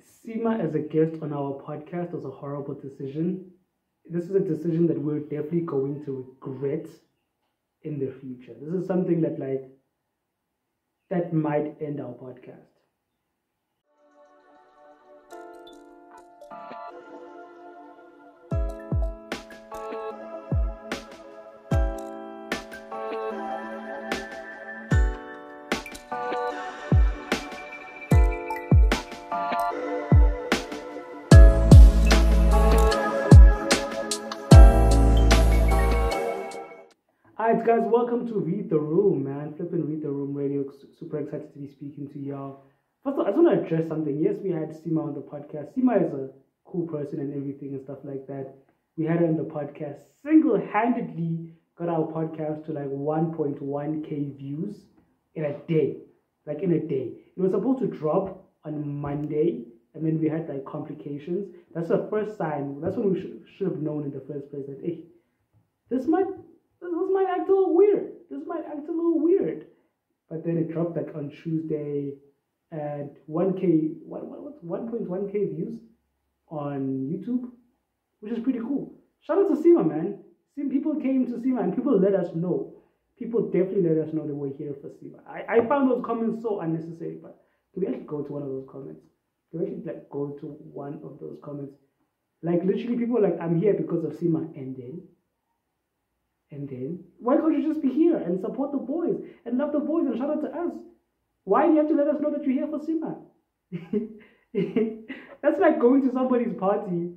Seemah as a guest on our podcast was a horrible decision. This is a decision that we're definitely going to regret in the future. This is something that like that might end our podcast. Guys, welcome to Read the Room, man. Flipping Read the Room Radio. Super excited to be speaking to y'all. First of all, I just want to address something. Yes, we had Seemah on the podcast. Seemah is a cool person and everything and stuff like that. We had her on the podcast. Single handedly got our podcast to like 1.1k views in a day. Like in a day. It was supposed to drop on Monday, and then we had like complications. That's the first sign. That's when we should, have known in the first place that, hey, this might act a little weird. This might act a little weird. But then it dropped like on Tuesday at 1k, what, what, what, 1.1k views on YouTube, which is pretty cool. Shout out to Seemah, man. People came to Seemah and people let us know. People definitely let us know they were here for Seemah. I, I found those comments so unnecessary, but can we actually go to one of those comments? Can we actually like go to one of those comments? Like literally people like, I'm here because of Seemah, and then and then, why can't you just be here and support the boys and love the boys and shout out to us? Why do you have to let us know that you're here for Seemah? That's like going to somebody's party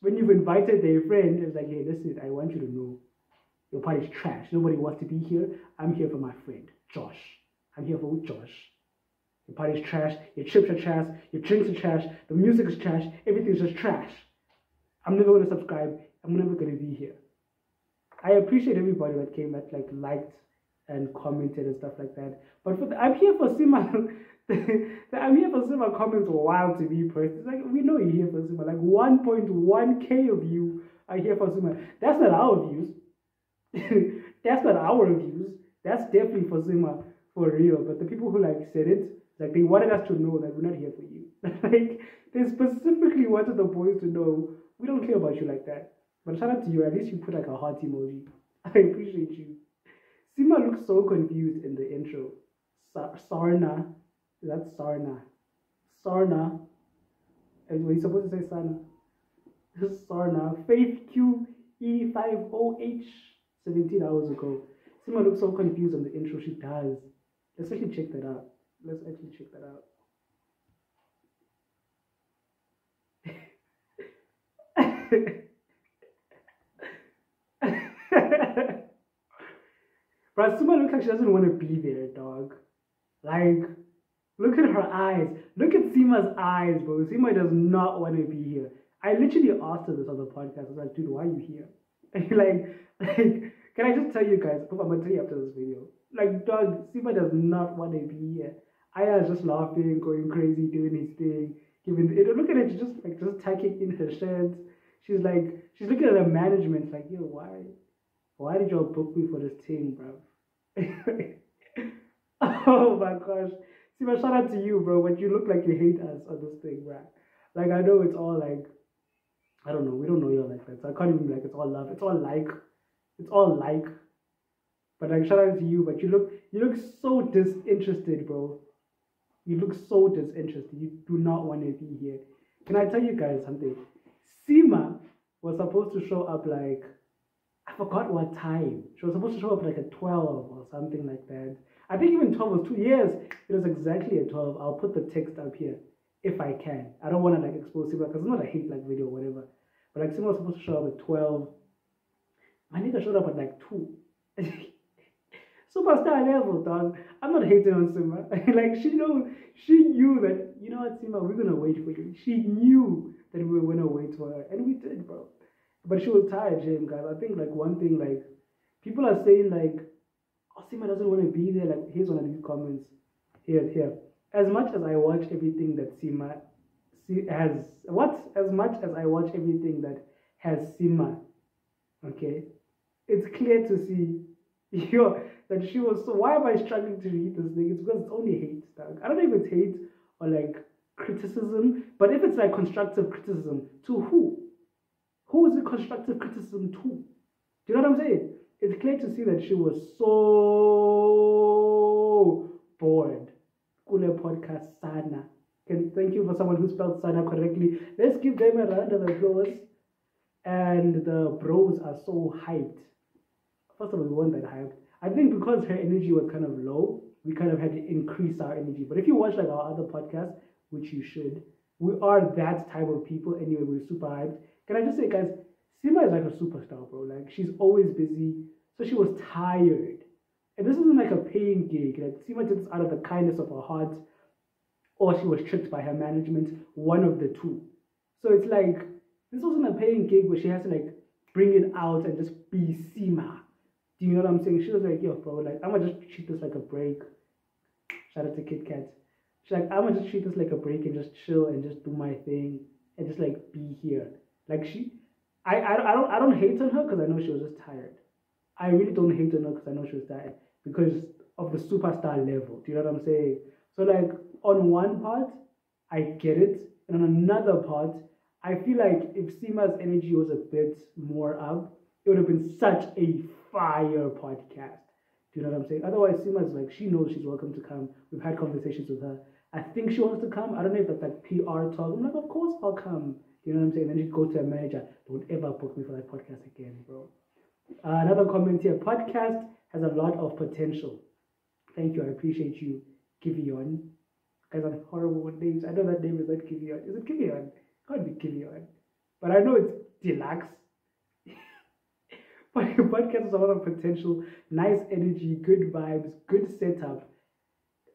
when you've invited their friend. It's like, hey, listen, I want you to know your party's trash. Nobody wants to be here. I'm here for my friend, Josh. I'm here for Josh. Your party's trash. Your chips are trash. Your drinks are trash. The music is trash. Everything's just trash. I'm never going to subscribe. I'm never going to be here. I appreciate everybody that came that like liked and commented and stuff like that. But for the, I'm here for Seemah. I'm here for Seemah comments wild to me person. It's like we know you're here for Seemah. Like 1.1k of you are here for Seemah. That's not our views. That's not our views. That's definitely for Seemah for real. But the people who like said it, like they wanted us to know that we're not here for you. like they specifically wanted the boys to know we don't care about you like that. But shout out to you. At least you put like a heart emoji. I appreciate you. Seemah looks so confused in the intro. Sa- Sarna. That's Sarna. Sarna. Were you supposed to say Sarna? Sarna. Faith QE50H. 17 hours ago. Seemah looks so confused on the intro. She does. Let's actually check that out. Let's actually check that out. But Seemah looks like she doesn't want to be there, dog. Like, look at her eyes. Look at Seemah's eyes, bro. Seemah does not want to be here. I literally asked her this on the podcast. I was like, dude, why are you here? And like, like, can I just tell you guys? I'm gonna tell you after this video. Like, dog, Seemah does not want to be here. Aya is just laughing, going crazy, doing his thing, giving it. Look at it, she's just like just tucking in her shirt. She's like, she's looking at her management, like, yo, why, why did y'all book me for this thing, bro? oh my gosh. See, my shout out to you, bro, but you look like you hate us on this thing, bro. Like, I know it's all like, I don't know, we don't know you like that, so I can't even like, it's all love, it's all like, it's all like. But like, shout out to you, but you look, you look so disinterested, bro. You look so disinterested. You do not want to be here. Can I tell you guys something? Seemah was supposed to show up like I forgot what time. She was supposed to show up like at 12 or something like that. I think even 12 was two years. It was exactly at 12. I'll put the text up here if I can. I don't want to like expose Seemah because it's not a hate like video or whatever. But like Seemah was supposed to show up at 12. My nigga showed up at like 2. Superstar level, dog. I'm not hating on Seemah. like she know she knew that, you know what, Seemah, we're gonna wait for you. She knew that we were gonna wait for her. And we did, bro. But she was tired, Jim, guys. I think like one thing, like people are saying like, oh, Seemah doesn't want to be there. Like here's one of these comments. Here, here. As much as I watch everything that Seemah has, what? As much as I watch everything that has Seemah, okay, it's clear to see, yo, that she was. So why am I struggling to read this thing? It's because it's only hate, dog. I don't know if it's hate or like criticism, but if it's like constructive criticism, to who? Who is the constructive criticism to? Do you know what I'm saying? It's clear to see that she was so bored. Kule podcast Sana. Can thank you for someone who spelled Sana correctly. Let's give them a round of applause. And the bros are so hyped. First of all, we weren't that hyped. I think because her energy was kind of low, we kind of had to increase our energy. But if you watch like our other podcasts, which you should, we are that type of people anyway. We're super hyped. Can I just say, guys, Seemah is like a superstar, bro. Like she's always busy, so she was tired. And this isn't like a paying gig. Like Seemah did this out of the kindness of her heart, or she was tricked by her management. One of the two. So it's like this wasn't a paying gig where she has to like bring it out and just be Seemah. Do you know what I'm saying? She was like, yo, bro, like I'm gonna just treat this like a break. Shout out to Kit Kat. She's like, I'm gonna just treat this like a break and just chill and just do my thing and just like be here. Like she, I, I, I don't I don't hate on her because I know she was just tired. I really don't hate on her because I know she was tired because of the superstar level. Do you know what I'm saying? So like on one part, I get it, and on another part, I feel like if Seemah's energy was a bit more up, it would have been such a fire podcast. Do you know what I'm saying? Otherwise, Seemah's like she knows she's welcome to come. We've had conversations with her. I think she wants to come. I don't know if that's like PR talk. I'm like, of course I'll come. You know what I'm saying? Then she goes to a manager. Don't ever book me for that podcast again, bro. Uh, another comment here. Podcast has a lot of potential. Thank you. I appreciate you, Kivion. Guys are horrible with names. I know that name is not Kivion. Is it Kivion? Can't be Kivion. But I know it's Deluxe. but your podcast has a lot of potential. Nice energy, good vibes, good setup.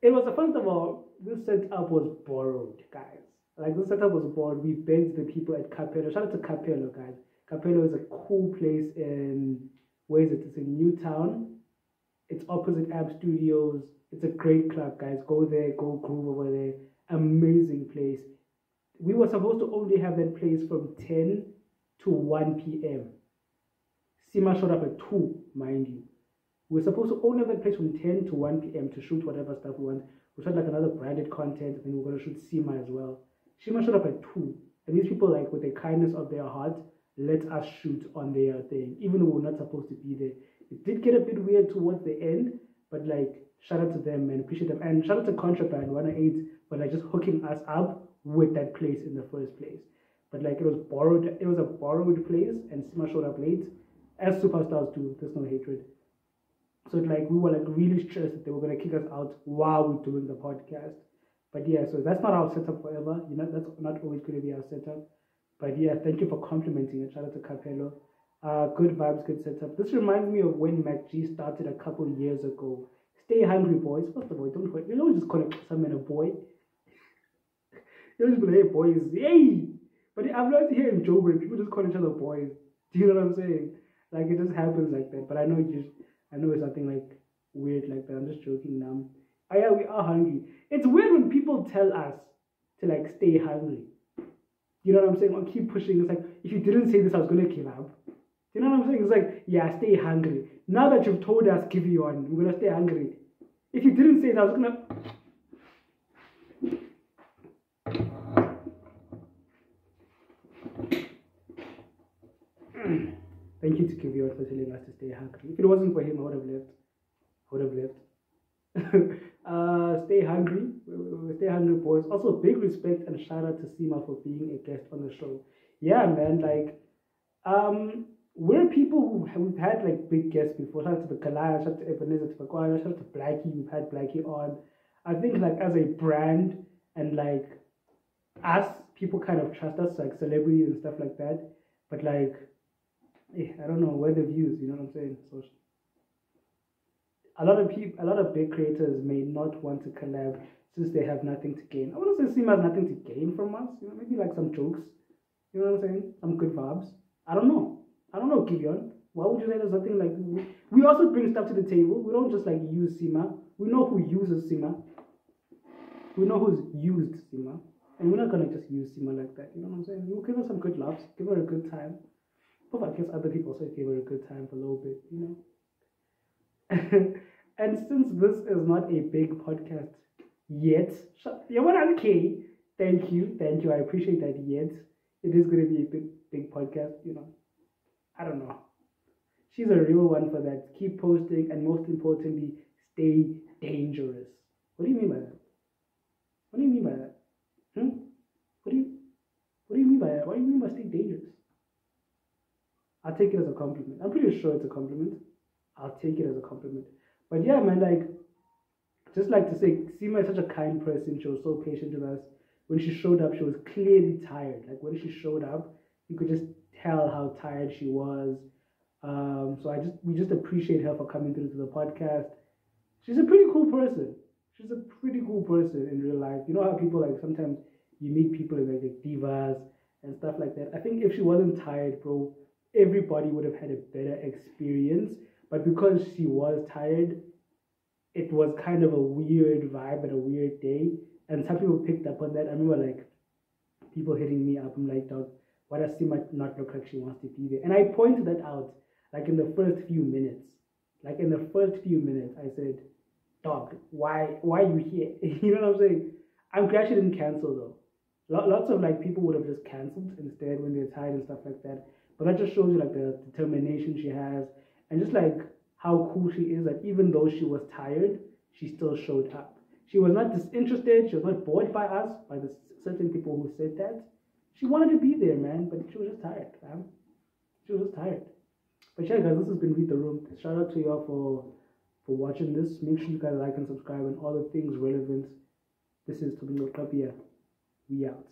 It was, first of all, this setup was borrowed, guys. Like this setup was borrowed. We begged the people at Capello. Shout out to Capello, guys. Capello is a cool place in where is it? It's in Newtown. It's opposite Ab Studios. It's a great club, guys. Go there, go groove over there. Amazing place. We were supposed to only have that place from 10 to 1 p.m. Seemah showed up at 2, mind you. We we're supposed to have that place from 10 to 1 p.m. to shoot whatever stuff we want. We shot like another branded content, and then we're gonna shoot Seemah as well. Seemah showed up at 2. And these people, like with the kindness of their heart, let us shoot on their thing, even though we're not supposed to be there. It did get a bit weird towards the end, but like shout out to them and appreciate them. And shout out to Contraband 108 for like just hooking us up with that place in the first place. But like it was borrowed, it was a borrowed place, and Seemah showed up late, as superstars do. There's no hatred. So like we were like really stressed that they were gonna kick us out while we're doing the podcast. But yeah, so that's not our setup forever. You know, that's not always gonna be our setup. But yeah, thank you for complimenting it. Shout out to Capello. Uh, good vibes, good setup. This reminds me of when MacG started a couple years ago. Stay hungry, boys. First of all, don't you don't just call it some man a boy. you just be like, hey, boys, hey. But I've learned here in Joburg, people just call each other boys. Do you know what I'm saying? Like it just happens like that. But I know you just, I know it's something like weird like that. I'm just joking now. Oh yeah, we are hungry. It's weird when people tell us to like stay hungry. You know what I'm saying? Or keep pushing. It's like, if you didn't say this, I was going to give up. You know what I'm saying? It's like, yeah, stay hungry. Now that you've told us, give you on, we're going to stay hungry. If you didn't say it, I was going to. Thank you to Kivion for telling us to stay hungry. If it wasn't for him, I would have left. I would have left. uh, stay hungry. Stay hungry, boys. Also, big respect and shout out to Seemah for being a guest on the show. Yeah, man. Like, um, we're people who we've had like big guests before. Shout out to the Kalaya, shout out to Ebenezer Tafakwana, shout out to Blackie. We've had Blackie on. I think like as a brand and like us, people kind of trust us, like celebrities and stuff like that. But like, Eh, I don't know where the views. You know what I'm saying? So a lot of people, a lot of big creators may not want to collab since they have nothing to gain. I wouldn't say Seemah has nothing to gain from us. You know, maybe like some jokes. You know what I'm saying? Some good vibes. I don't know. I don't know, Gideon. Why would you say there's something like we also bring stuff to the table. We don't just like use Seemah. We know who uses Seemah. We know who's used Seemah. And we're not gonna just use Seemah like that. You know what I'm saying? We'll give her some good laughs, give her a good time. But I guess other people also give her a good time for a little bit, you know. and since this is not a big podcast yet, you want okay, thank you, thank you. I appreciate that. Yet it is going to be a big, big podcast. You know, I don't know. She's a real one for that. Keep posting, and most importantly, stay dangerous. What do you mean by that? What do you mean by that? Hmm? What do you What do you mean by that? What do you mean by stay? I'll take it as a compliment. I'm pretty sure it's a compliment. I'll take it as a compliment. But yeah, man, like, just like to say, Seemah is such a kind person. She was so patient with us. When she showed up, she was clearly tired. Like when she showed up, you could just tell how tired she was. Um, so I just we just appreciate her for coming through to the podcast. She's a pretty cool person. She's a pretty cool person in real life. You know how people like sometimes you meet people like, like divas and stuff like that. I think if she wasn't tired, bro, everybody would have had a better experience. But because she was tired, it was kind of a weird vibe and a weird day. And some people picked up on that. I remember like people hitting me up. I'm like, dog, why does Seemah not look like she wants to be there? And I pointed that out like in the first few minutes. Like in the first few minutes, I said, dog, why why are you here? you know what I'm saying? I'm glad she didn't cancel though. Lots of like people would have just cancelled instead when they're tired and stuff like that. But that just shows you like the determination she has and just like how cool she is that even though she was tired, she still showed up. She was not disinterested, she was not bored by us, by the certain people who said that. She wanted to be there, man, but she was just tired, man. She was just tired. But yeah, guys, this has been Read the Room. Shout out to y'all for for watching this. Make sure you guys like and subscribe and all the things relevant. This is Tobingo Kapia. We out.